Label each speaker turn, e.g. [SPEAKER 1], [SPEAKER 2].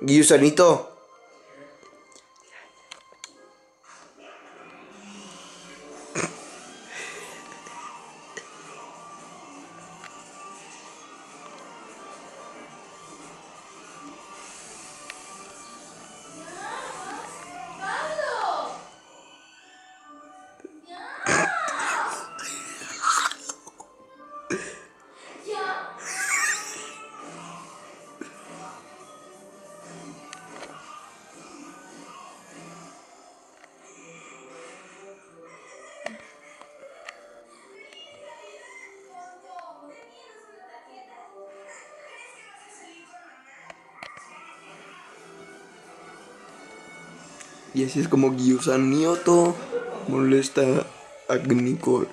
[SPEAKER 1] Gusanito. Y así es como Gusanito molesta a Nicole.